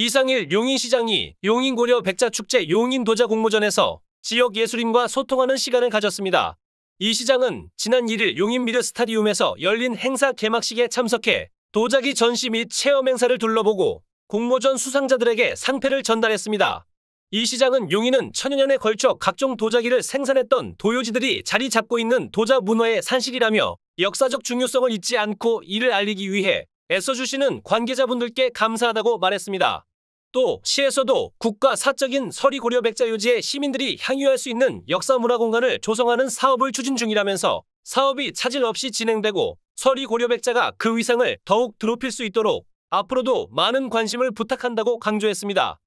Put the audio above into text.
이상일 용인시장이 용인고려 백자축제 용인도자 공모전에서 지역 예술인과 소통하는 시간을 가졌습니다. 이 시장은 지난 1일 용인미르 스타디움에서 열린 행사 개막식에 참석해 도자기 전시 및 체험 행사를 둘러보고 공모전 수상자들에게 상패를 전달했습니다. 이 시장은 용인은 천여 년에 걸쳐 각종 도자기를 생산했던 도요지들이 자리 잡고 있는 도자 문화의 산실이라며 역사적 중요성을 잊지 않고 이를 알리기 위해 애써주시는 관계자분들께 감사하다고 말했습니다. 또 시에서도 국가 사적인 서리 고려 백자유지에 시민들이 향유할 수 있는 역사 문화 공간을 조성하는 사업을 추진 중이라면서 사업이 차질 없이 진행되고 서리 고려 백자가 그 위상을 더욱 드높일 수 있도록 앞으로도 많은 관심을 부탁한다고 강조했습니다.